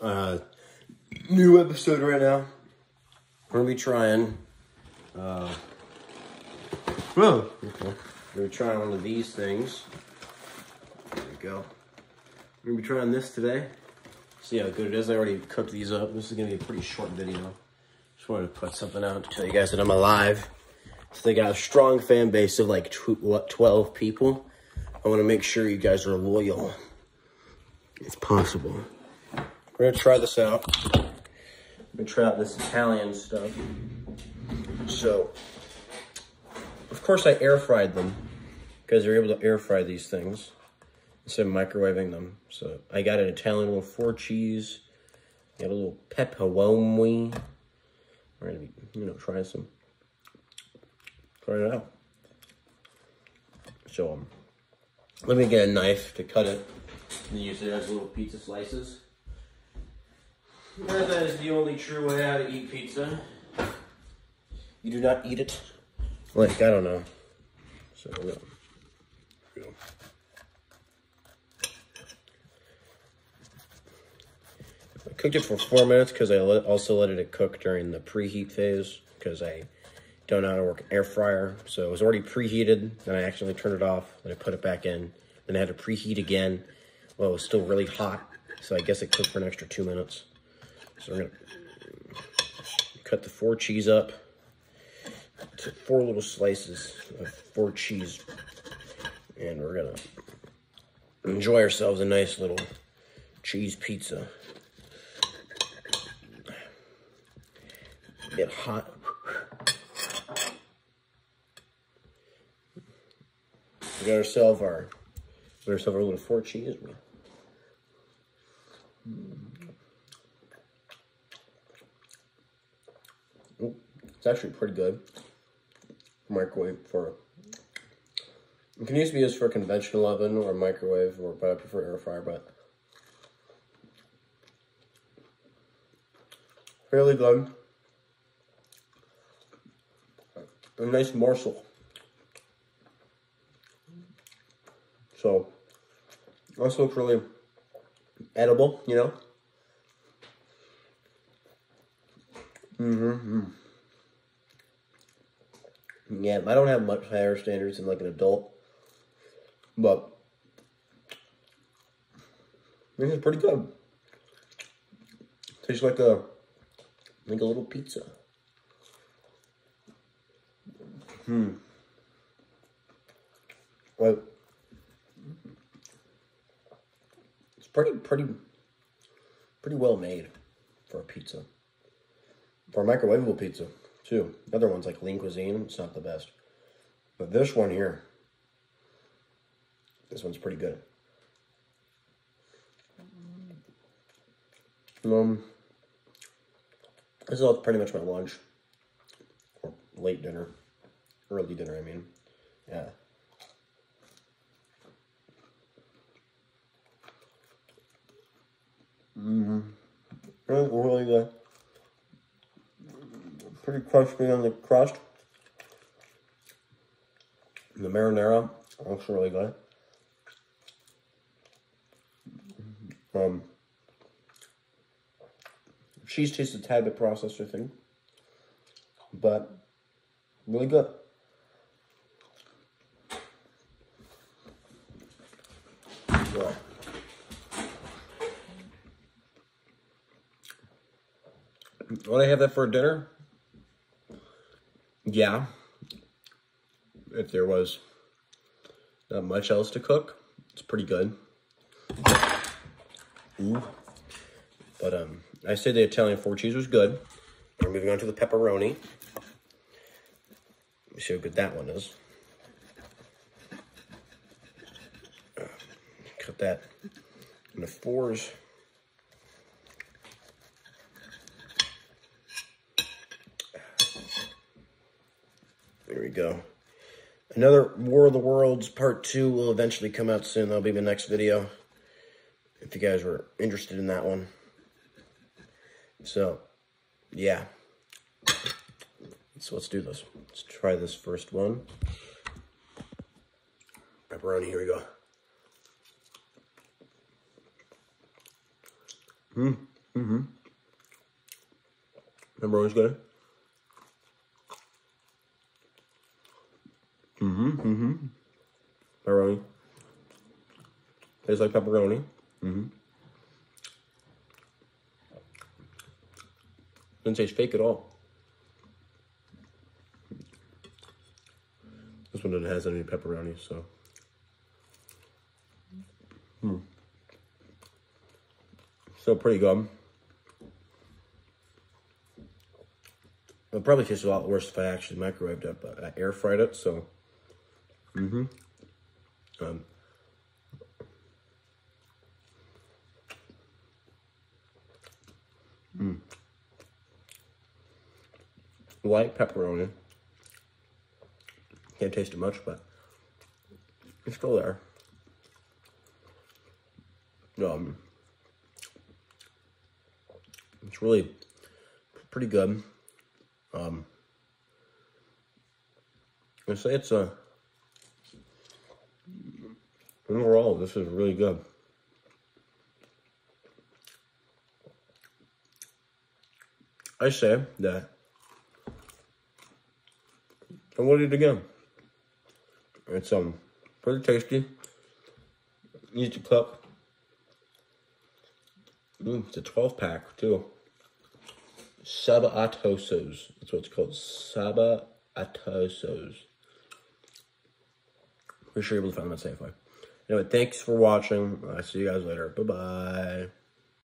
Uh, new episode right now. We're gonna be trying. Uh, oh, okay. We're trying one of these things. There we go. We're gonna be trying this today. See how good it is. I already cooked these up. This is gonna be a pretty short video. Just wanted to put something out to tell you guys that I'm alive. So they got a strong fan base of like tw what 12 people. I want to make sure you guys are loyal. It's possible. We're gonna try this out. We're gonna try out this Italian stuff. So, of course I air fried them because you're able to air fry these things instead of microwaving them. So I got an Italian little four cheese. Got a little pepperoni. We're gonna be, you know, try some. Try it out. So um, let me get a knife to cut it and use it as little pizza slices. That is the only true way how to eat pizza. You do not eat it like, I don't know. So. I cooked it for four minutes because I let, also let it cook during the preheat phase because I don't know how to work an air fryer. So it was already preheated. Then I accidentally turned it off. Then I put it back in. Then I had to preheat again. Well, it was still really hot. So I guess it cooked for an extra two minutes. So we're gonna cut the four cheese up to four little slices of four cheese. And we're gonna enjoy ourselves a nice little cheese pizza. Get hot. We got ourselves our, got ourselves our little four cheese. It's actually pretty good. Microwave for it can use be used for a conventional oven or microwave, or but I prefer air fryer. But really good. A nice morsel. So, also looks really edible, you know. Mm-hmm. Yeah, I don't have much higher standards than like an adult, but this is pretty good. Tastes like a like a little pizza. Hmm. Well, it's pretty pretty pretty well made for a pizza. For a microwavable pizza too. Other ones like Lean Cuisine, it's not the best. But this one here, this one's pretty good. Um, this is all pretty much my lunch. Or late dinner. Early dinner, I mean. Yeah. Mm-hmm. Really good pretty crispy on the crust. The marinara looks really good. Um, cheese tastes a tad bit processed, I but really good. Yeah. Want to have that for dinner? Yeah, if there was not much else to cook, it's pretty good. Ooh. But um, I say the Italian four cheese was good. We're moving on to the pepperoni. Let me see how good that one is. Cut that into fours. Go. Another War of the Worlds Part 2 will eventually come out soon. That'll be the next video. If you guys were interested in that one. So, yeah. So let's do this. Let's try this first one. Pepperoni, here we go. Mm. Mm-hmm. Pepperoni's good. Mm-hmm. Pepperoni. Tastes like pepperoni. Mm-hmm. Doesn't taste fake at all. This one doesn't has any pepperoni, so. Hmm. Still pretty good. It probably tastes a lot worse if I actually microwaved it, but I air fried it, so. Mm-hmm. Um, mm. Light pepperoni. Can't taste it much, but it's still there. Um, it's really pretty good. Um, I say it's a overall this is really good. I say that I will eat again. It's um pretty tasty. Easy cup. Mm, it's a 12 pack too. Sabatasso's. That's what it's called. Sabatasso's. Pretty sure to find them at Safeway. Anyway, thanks for watching. I'll see you guys later. Bye bye.